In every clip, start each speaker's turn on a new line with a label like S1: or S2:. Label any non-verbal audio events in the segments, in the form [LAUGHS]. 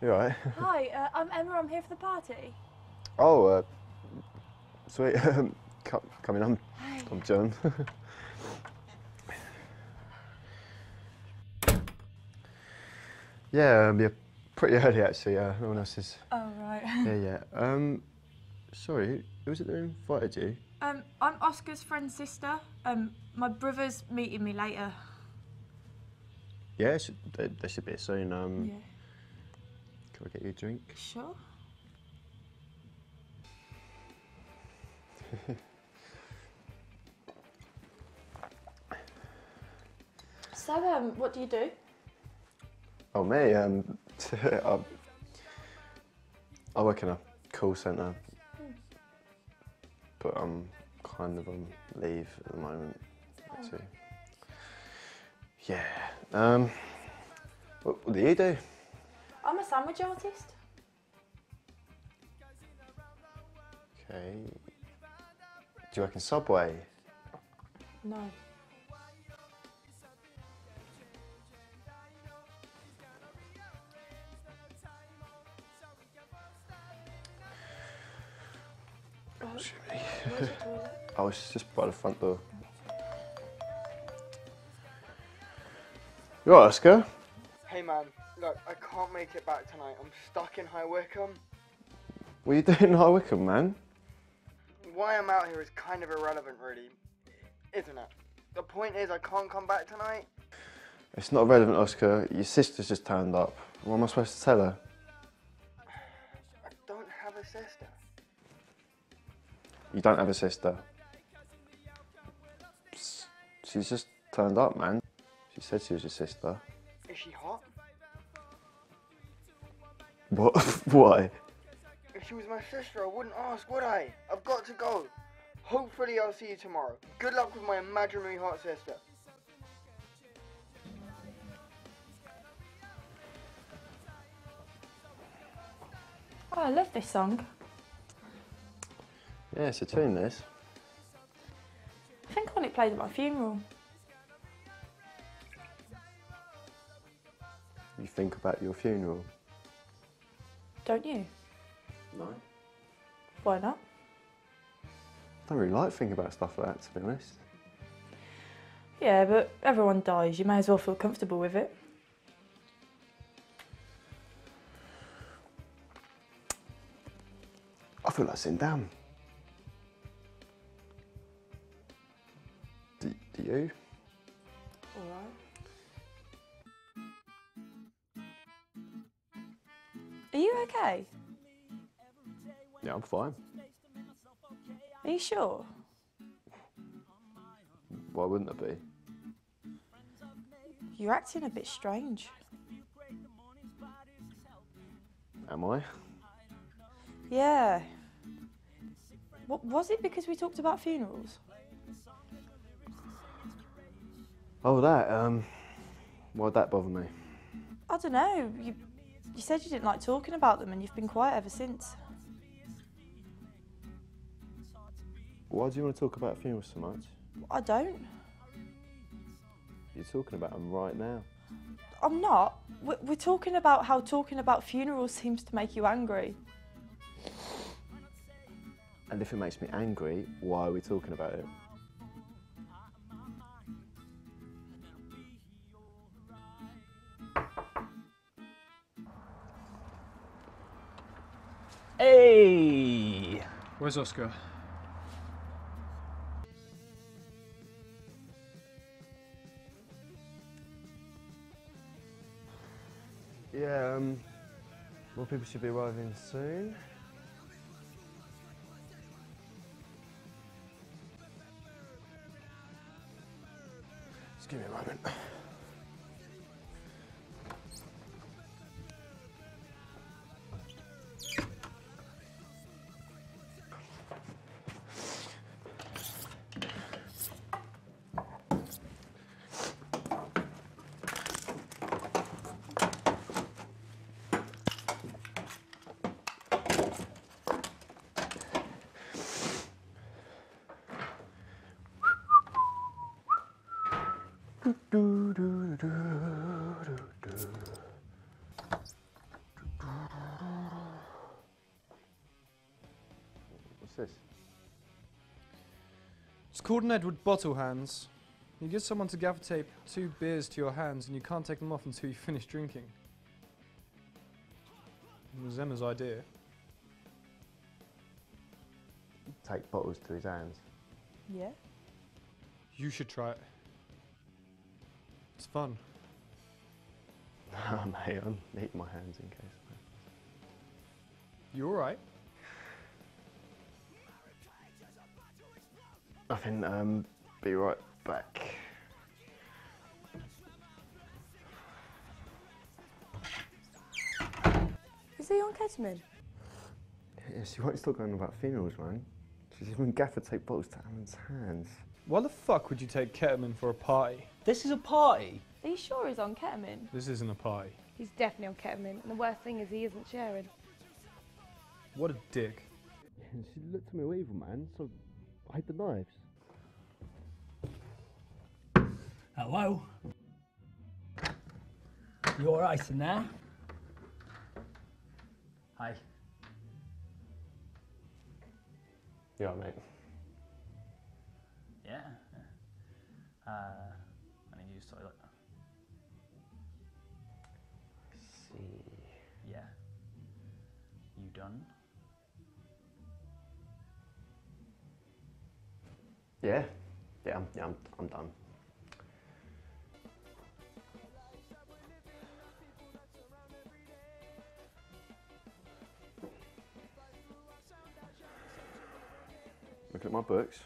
S1: You alright? [LAUGHS]
S2: Hi, uh, I'm Emma. I'm here for the party.
S1: Oh, uh, sweet. [LAUGHS] Um, co- coming on.
S2: Hi.
S1: I'm John. [LAUGHS] yeah, um, you're pretty early actually. Uh, no one else is.
S2: Oh right.
S1: Yeah, yeah. Um, sorry, who was it that invited you?
S2: Um, I'm Oscar's friend's sister. Um, my brother's meeting me later.
S1: Yeah, should, there, there should be soon. Um,
S2: Yeah.
S1: Can we get you a drink?
S2: Sure. [LAUGHS] so, um, what do you do?
S1: Oh, me? Um, [LAUGHS] I, I work in a call centre, but I'm kind of on leave at the moment. Too. Yeah. Um, what, what do you do?
S2: I'm a sandwich artist.
S1: Okay. Do you work in Subway?
S2: No.
S1: Excuse me.
S2: Where's the toilet? [LAUGHS]
S1: I was just by the front door. You alright, Oscar?
S3: Hey man, look, I can't make it back tonight. I'm stuck in High Wycombe.
S1: What are you doing in High Wycombe, man?
S3: Why I'm out here is kind of irrelevant, really, isn't it? The point is, I can't come back tonight.
S1: It's not relevant, Oscar. Your sister's just turned up. What am I supposed to tell her?
S3: I don't have a sister.
S1: You don't have a sister. She's just turned up, man. She said she was your sister.
S3: Is she hot?
S1: What? [LAUGHS] Why?
S3: If she was my sister, I wouldn't ask, would I? I've got to go. Hopefully, I'll see you tomorrow. Good luck with my imaginary hot sister.
S2: Oh, I love this song.
S1: Yeah, it's a tune, this.
S2: I think I want it played at my funeral.
S1: You think about your funeral?
S2: Don't you?
S1: No.
S2: Why not?
S1: I don't really like thinking about stuff like that, to be honest.
S2: Yeah, but everyone dies. You may as well feel comfortable with it.
S1: I feel like sitting down. Do, do you?
S2: Are you okay?
S1: Yeah, I'm fine.
S2: Are you sure?
S1: Why wouldn't I be?
S2: You're acting a bit strange.
S1: Am I?
S2: Yeah. What was it because we talked about funerals?
S1: Oh, that, um, why'd that bother me?
S2: I don't know. You you said you didn't like talking about them and you've been quiet ever since.
S1: Why do you want to talk about funerals so much?
S2: I don't.
S1: You're talking about them right now.
S2: I'm not. We're, we're talking about how talking about funerals seems to make you angry.
S1: And if it makes me angry, why are we talking about it?
S4: Hey! Where's Oscar?
S1: Yeah, um, more people should be arriving soon. Do, do, do, do, do. What's this?
S4: It's called an Edward Bottle Hands. You get someone to gaffer tape two beers to your hands and you can't take them off until you finish drinking. It was Emma's idea.
S1: Take bottles to his hands.
S2: Yeah.
S4: You should try it. It's fun.
S1: Nah, [LAUGHS] mate, I'm eating my hands in case.
S4: You alright?
S1: Nothing, um, be right back.
S2: Is he on ketamine?
S1: Yeah, she won't stop going about funerals, man. She's even gaffer tape bottles to Alan's hands.
S4: Why the fuck would you take ketamine for a party?
S5: This is a party.
S2: Are you sure he's on ketamine?
S4: This isn't a party.
S6: He's definitely on ketamine, and the worst thing is he isn't sharing.
S4: What a dick. [LAUGHS]
S1: she looked at me with evil, man, so I hid the knives.
S5: Hello? You alright in there? Hi.
S1: You alright, mate?
S5: Yeah. Uh, I need to use toilet.
S1: see.
S5: Yeah. You done?
S1: Yeah? Yeah, I'm, yeah, I'm, I'm done. Look at my books.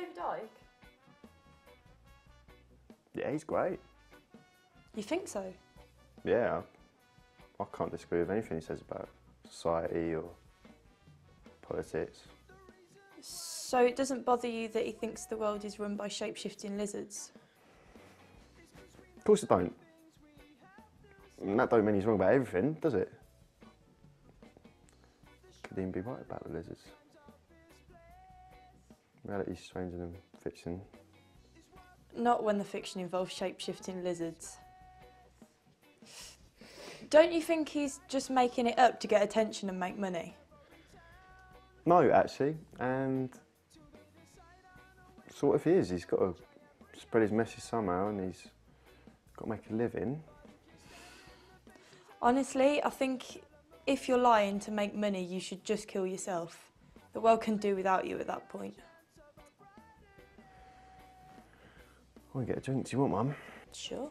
S2: You've got Matt David Icke?
S1: Yeah, he's great.
S2: You think so?
S1: Yeah, I, I can't disagree with anything he says about society or politics.
S2: So it doesn't bother you that he thinks the world is run by shape-shifting lizards?
S1: Of course it don't. And that don't mean he's wrong about everything, does it? Could even be right about the lizards. Reality's stranger than fiction.
S2: Not when the fiction involves shape-shifting lizards. Don't you think he's just making it up to get attention and make money?
S1: No, actually, and sort of he is. He's got to spread his message somehow, and he's got to make a living.
S2: Honestly, I think if you're lying to make money, you should just kill yourself. The world can do without you at that point.
S1: Want to get a drink. Do you want one?
S2: Sure.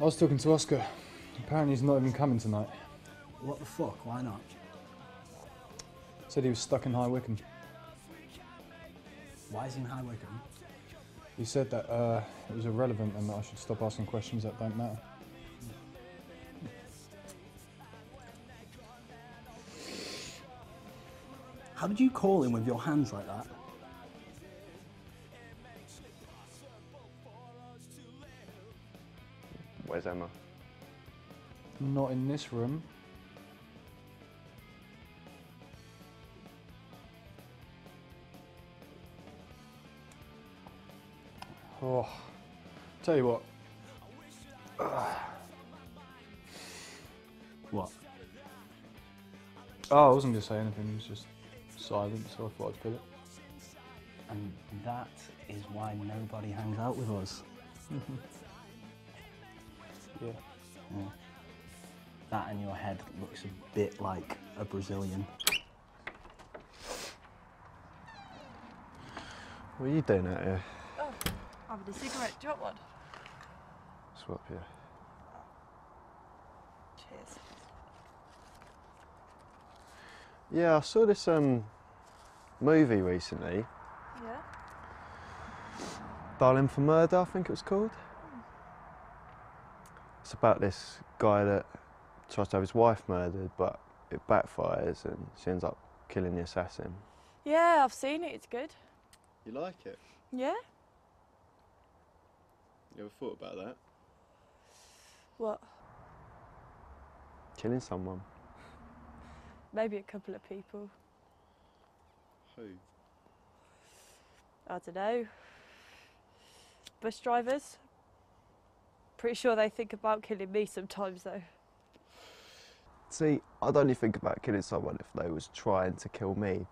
S4: I was talking to Oscar. Apparently he's not even coming tonight.
S5: What the fuck? Why not?
S4: Said he was stuck in High Wycombe.
S5: Why is he in High Wycombe?
S4: He said that uh, it was irrelevant and that I should stop asking questions that don't matter.
S5: How did you call him with your hands like that?
S1: Where's Emma?
S4: Not in this room. Oh, tell you what, [SIGHS]
S5: What?
S4: oh, I wasn't going to say anything, it was just silent, so I thought I'd fill it.
S5: And that is why nobody hangs out with us. [LAUGHS]
S4: Yeah.
S5: Yeah. That in your head looks a bit like a Brazilian.
S1: What are you doing out here?
S2: Having a cigarette. Do you want one?
S1: Swap, yeah.
S2: Cheers.
S1: Yeah, I saw this um movie recently,
S2: Yeah?
S1: Dial M for Murder, I think it was called. It's about this guy that tries to have his wife murdered, but it backfires and she ends up killing the assassin.
S2: Yeah, I've seen it. It's good.
S1: You like it?
S2: Yeah?
S1: You ever thought about that?
S2: What?
S1: Killing someone?
S2: Maybe a couple of people.
S1: Who?
S2: I don't know. Bus drivers. Pretty sure they think about killing me sometimes, though.
S1: See, I'd only think about killing someone if they was trying to kill me.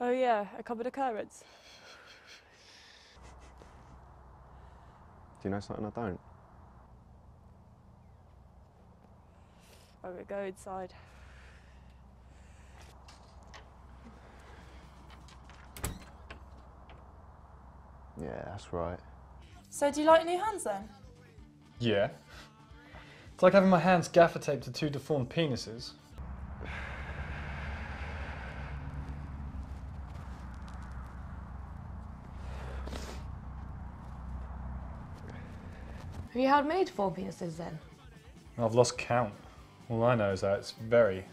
S2: Oh yeah, a common occurrence.
S1: Do you know something I don't?
S2: I would go inside.
S1: Yeah, that's right.
S2: So do you like new hands then?
S4: Yeah. It's like having my hands gaffer taped to two deformed penises.
S6: Have you had many deformed penises then?
S4: I've lost count. All I know is that it's very,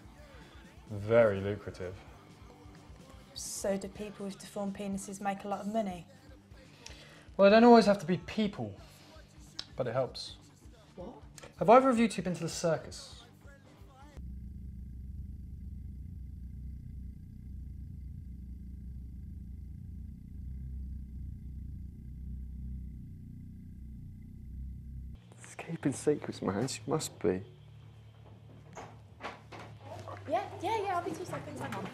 S4: very lucrative.
S2: So do people with deformed penises make a lot of money?
S4: Well, they don't always have to be people, but it helps.
S6: What?
S4: Have either of you two been to the circus?
S1: It's keeping secrets, man. She must be.
S2: Yeah, yeah, yeah, I'll be two seconds, hang on.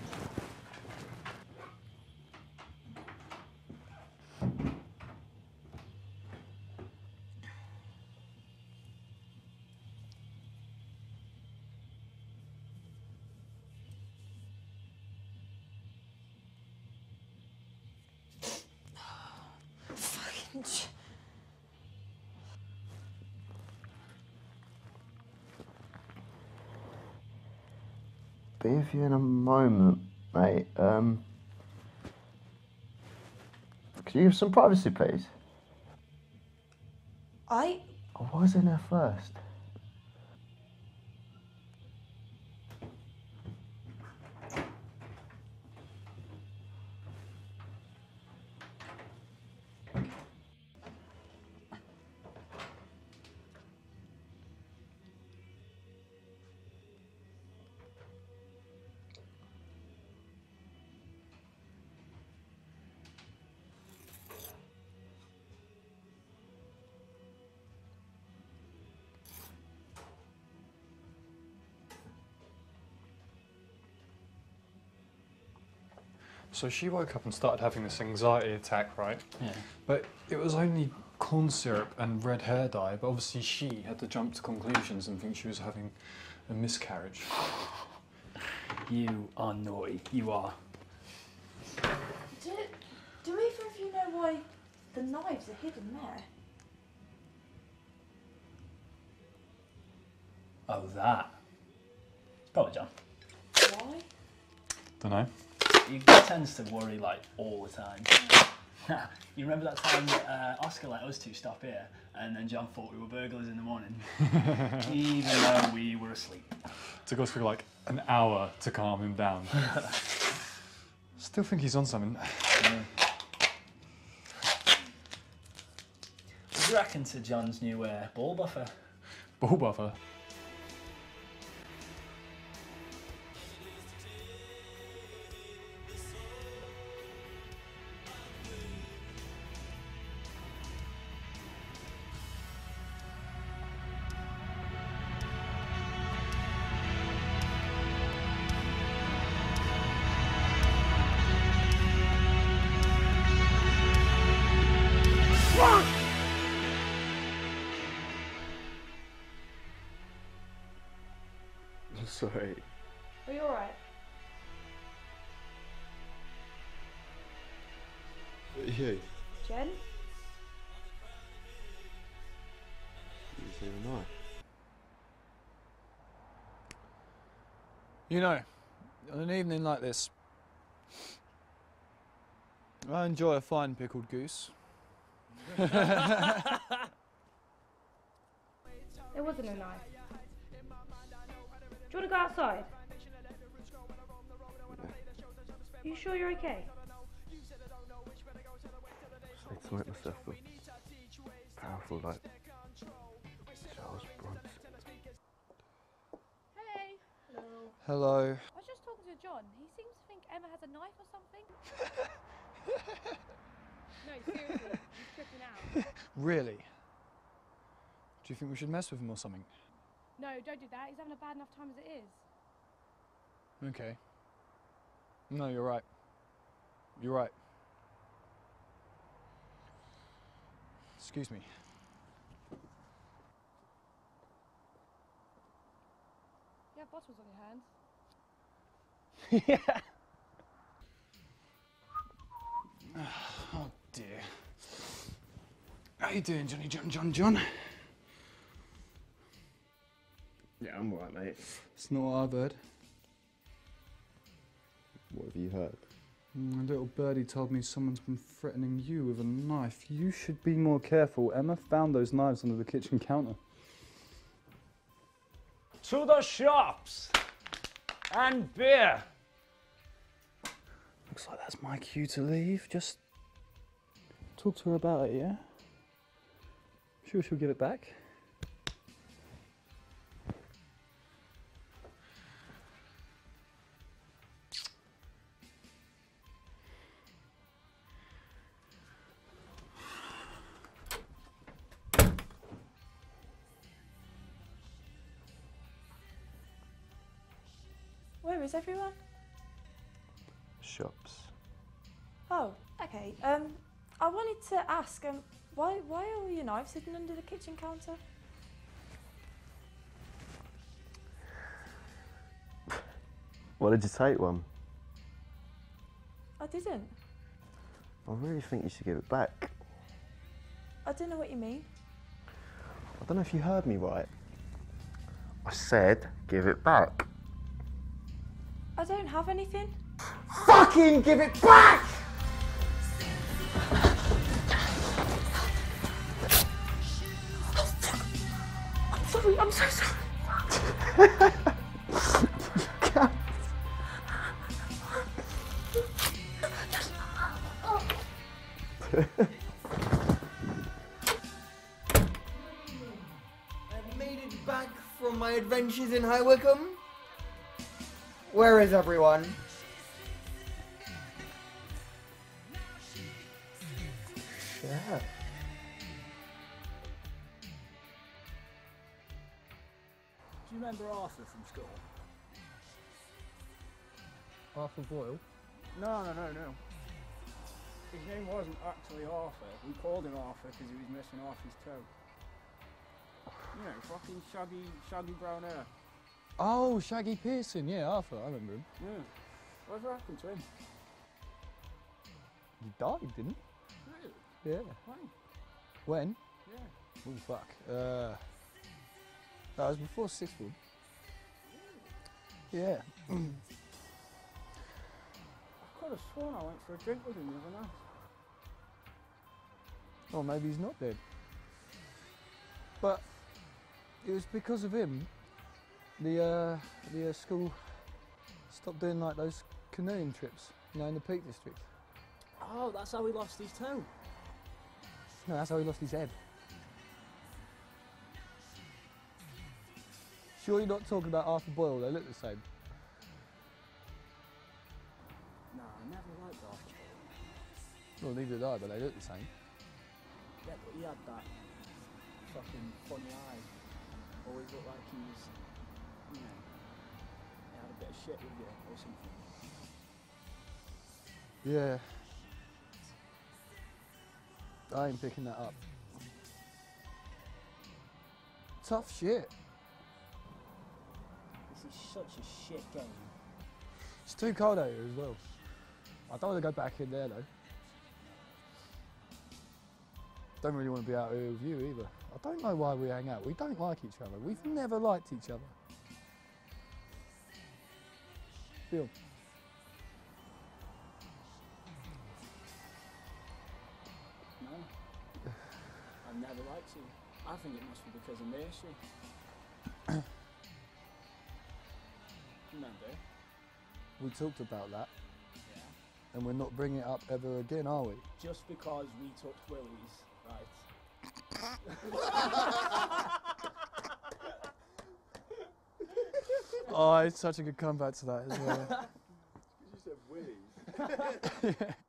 S1: Be with you in a moment, mate. Um, could you give some privacy, please?
S2: I
S1: I was in there first.
S4: So she woke up and started having this anxiety attack, right?
S5: Yeah.
S4: But it was only corn syrup and red hair dye, but obviously she had to jump to conclusions and think she was having a miscarriage.
S5: You are naughty. You are.
S2: do, do either of you know why the knives are hidden there?
S5: Oh, that. It's probably John.
S2: Why?
S4: Don't know.
S5: He tends to worry like all the time. [LAUGHS] you remember that time uh, Oscar let us two stop here, and then John thought we were burglars in the morning, [LAUGHS] even though we were asleep.
S4: Took us for like an hour to calm him down. [LAUGHS] Still think he's on something. [SIGHS]
S5: What do you reckon to John's new uh, ball buffer?
S4: Ball buffer.
S2: You? Jen?
S1: You see the knife?
S4: You know, on an evening like this, I enjoy a fine pickled goose. [LAUGHS]
S6: It wasn't a knife. Do you want to go outside? Are you sure you're okay?
S1: Just need to make myself look powerful like Charles Bronson.
S7: Hey.
S4: Hello.
S7: I was just talking to John. He seems to think Emma has a knife or something. [LAUGHS] no, seriously, he's tripping out. [LAUGHS]
S4: Really? Do you think we should mess with him or something?
S7: No, don't do that. He's having a bad enough time as it is.
S8: Okay. No, you're right. You're right. Excuse me.
S7: You have bottles on your hands. [LAUGHS]
S8: yeah. Oh dear. How you doing, Johnny John John John?
S1: Yeah, I'm alright, mate.
S8: It's not what I've heard.
S1: What have you heard?
S8: Mm, A little birdie told me someone's been threatening you with a knife. You should be more careful. Emma found those knives under the kitchen counter.
S5: To the shops! And beer!
S8: Looks like that's my cue to leave. Just talk to her about it, yeah? Sure she'll give it back?
S2: Is everyone?
S1: Shops.
S2: Oh, okay. Um, I wanted to ask, um, why why are all your knives hidden under the kitchen counter? [SIGHS]
S1: Why did you take one?
S2: I didn't.
S1: I really think you should give it back.
S2: I don't know what you mean.
S1: I don't know if you heard me right. I said give it back.
S2: I don't have anything.
S1: Fucking give it back!
S2: I'm sorry, I'm so sorry.
S9: I've made it back from my adventures in High Wycombe. Where is everyone? Shut.
S10: Do you remember Arthur from school?
S8: Arthur Boyle?
S5: No, no, no, no. His name wasn't actually Arthur. We called him Arthur because he was missing half his toe. You know, fucking shaggy, shaggy brown hair.
S8: Oh, Shaggy Pearson. Yeah, Arthur. I remember him.
S5: Yeah. Whatever happened to him?
S8: He died, didn't
S5: Really?
S8: he? Yeah.
S5: When?
S8: When?
S5: Yeah.
S8: Oh, fuck. Uh, that was before sixth form. Yeah. [CLEARS THROAT]
S5: I could have sworn I went for a drink with him the other night.
S8: Or maybe he's not dead. But it was because of him. The uh, the uh, school stopped doing like those canoeing trips, you know, in the Peak District.
S10: Oh, that's how he lost his toe.
S8: No, that's how he lost his head. Sure, you're not talking about Arthur Boyle. They look the same.
S10: No, I never liked Arthur.
S8: Well, neither did I, but they look the same.
S10: Yeah, but he had that fucking funny eye. Always looked like he was, you know, had a bit of shit with you or something.
S8: Yeah. I ain't picking that up. Tough shit.
S10: This is such a shit game.
S8: It's too cold out here as well. I don't want to go back in there though. Don't really want to be out here with you either. I don't know why we hang out. We don't like each other. We've never liked each other. Bill.
S10: No. I've never liked you. I think it must be because of [COUGHS] nursery. Remember?
S8: We talked about that,
S10: Yeah.
S8: and we're not bringing it up ever again, are we?
S10: Just because we took Willies, right? [LAUGHS] [LAUGHS]
S8: Oh, it's such a good comeback to that as well. [LAUGHS]
S1: You Willies.
S8: yeah. [LAUGHS]